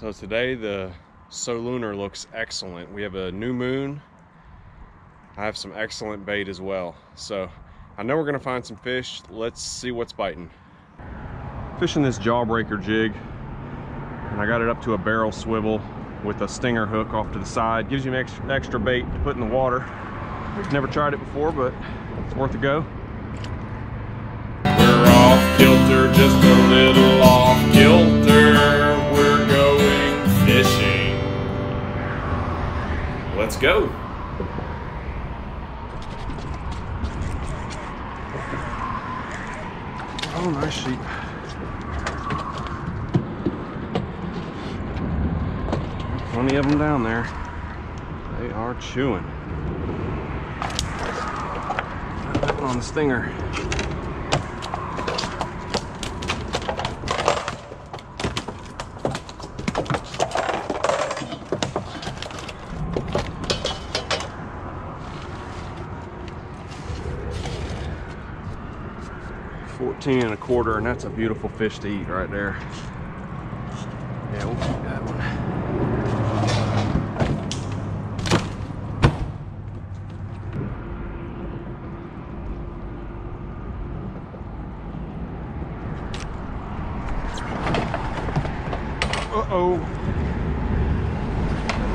So today the Solunar looks excellent. We have a new moon. I have some excellent bait as well. So I know we're gonna find some fish. Let's see what's biting. Fishing this jawbreaker jig and I got it up to a barrel swivel with a stinger hook off to the side. Gives you an extra, extra bait to put in the water. Never tried it before, but it's worth a go. We're off kilter, just a little go. Oh, nice sheep. Plenty of them down there. They are chewing. On the stinger. Fourteen and a quarter, and that's a beautiful fish to eat right there. Yeah, we'll keep that one. Uh-oh.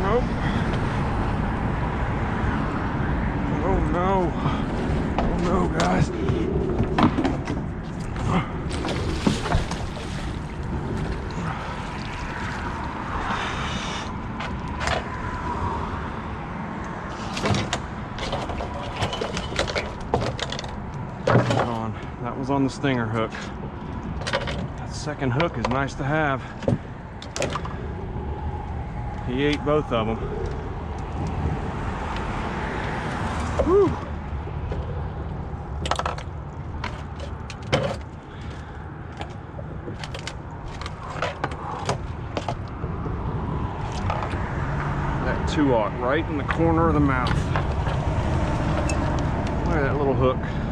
Nope. Oh no. Oh no, guys. on. That was on the stinger hook. That second hook is nice to have. He ate both of them. Whew. That two aught right in the corner of the mouth. Look at that little hook.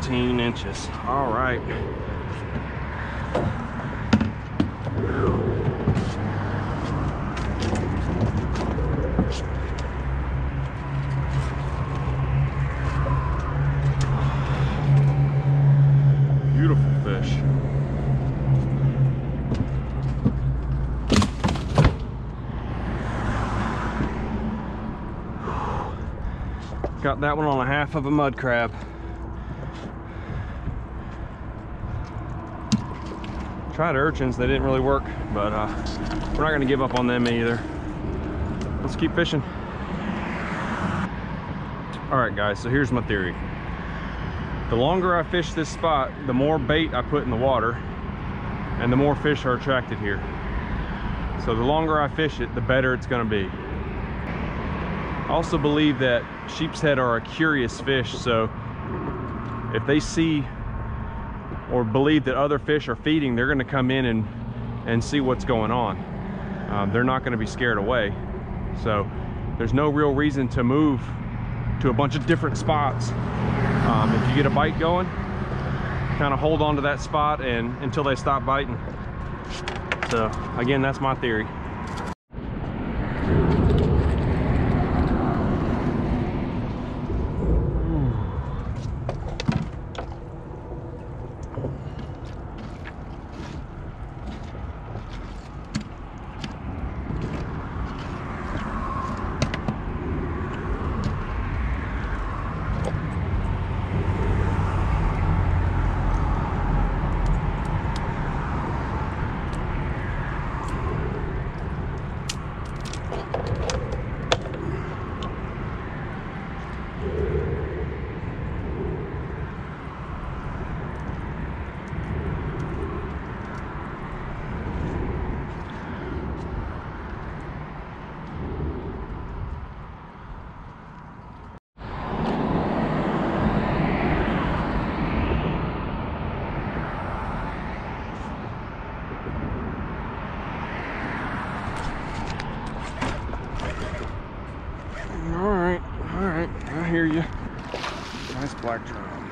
It's 19 inches. All right. Beautiful fish. Got that one on a half of a mud crab. Tried urchins, they didn't really work, but uh, we're not gonna give up on them either. Let's keep fishing. All right guys, so here's my theory. The longer I fish this spot, the more bait I put in the water and the more fish are attracted here. So the longer I fish it, the better it's gonna be. I also believe that sheepshead are a curious fish, so if they see or believe that other fish are feeding, they're gonna come in and, and see what's going on. Um, they're not gonna be scared away. So there's no real reason to move to a bunch of different spots. Um, if you get a bite going, kind of hold on to that spot and until they stop biting. So again, that's my theory. Black drum.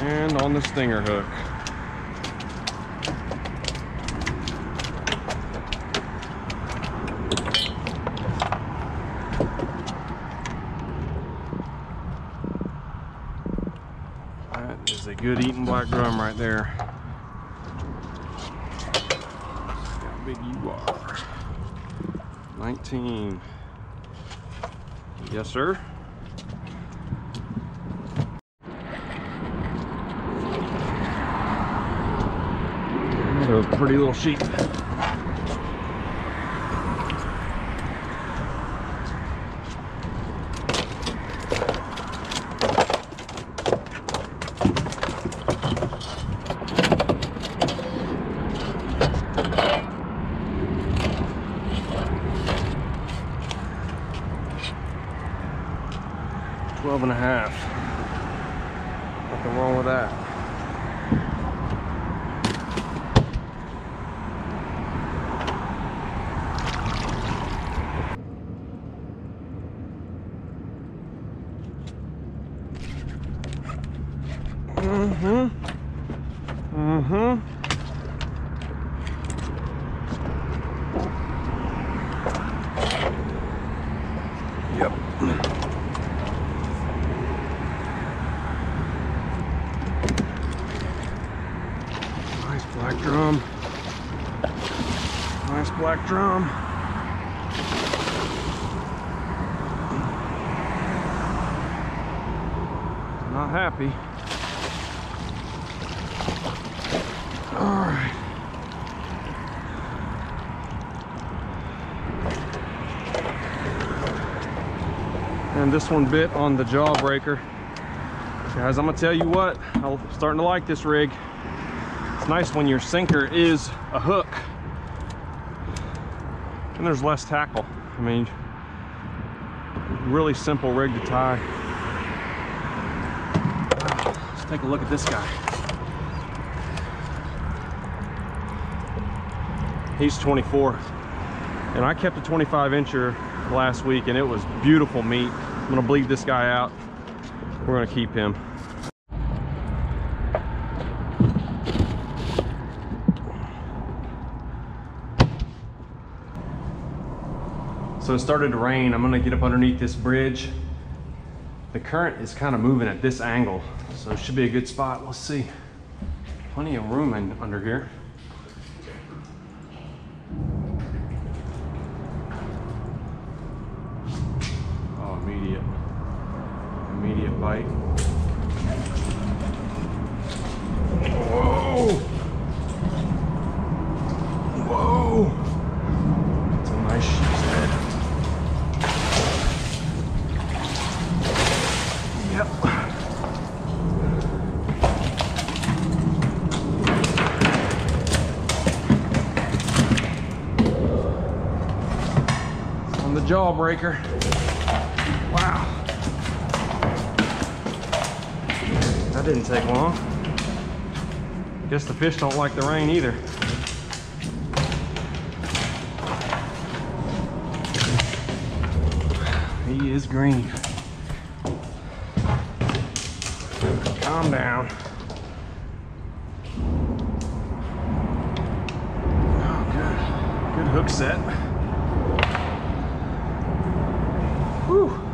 And on the stinger hook. That is a good eating black drum right there. How big you are. 19. Yes, sir. A pretty little sheep. Twelve and a half. Nothing wrong with that. Mm-hmm. Mm-hmm. Yep. Nice black drum. Nice black drum. Not happy. All right. And this one bit on the jawbreaker. Guys, I'm gonna tell you what, I'm starting to like this rig. It's nice when your sinker is a hook. And there's less tackle. I mean, really simple rig to tie. Let's take a look at this guy. He's 24. And I kept a 25 incher last week and it was beautiful meat. I'm gonna bleed this guy out. We're gonna keep him. So it started to rain. I'm gonna get up underneath this bridge. The current is kind of moving at this angle, so it should be a good spot. Let's see. Plenty of room in, under here. On the jawbreaker. Wow. That didn't take long. Guess the fish don't like the rain either. He is green. Calm down. Oh, good. Good hook set. Whew.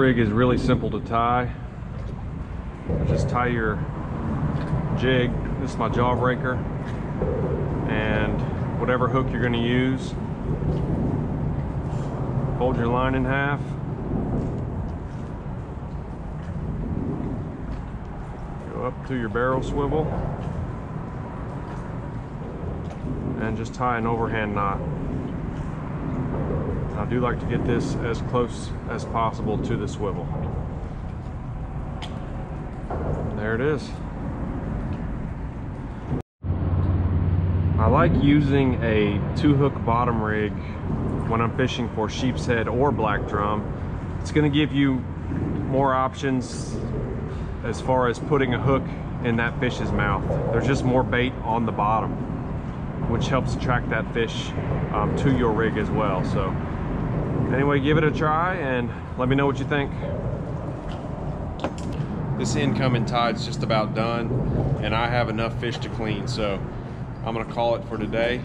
Rig is really simple to tie. Just tie your jig. This is my jawbreaker. And whatever hook you're going to use. Fold your line in half. Go up to your barrel swivel. And just tie an overhand knot. I do like to get this as close as possible to the swivel. There it is. I like using a two hook bottom rig when I'm fishing for sheepshead or black drum. It's gonna give you more options as far as putting a hook in that fish's mouth. There's just more bait on the bottom, which helps attract that fish um, to your rig as well. So anyway, give it a try and let me know what you think. This incoming tide's just about done and I have enough fish to clean. So I'm gonna call it for today.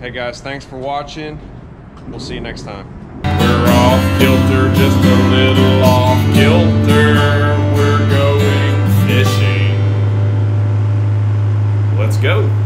Hey guys, thanks for watching. We'll see you next time. We're off kilter, just a little off kilter. We're going fishing. Let's go.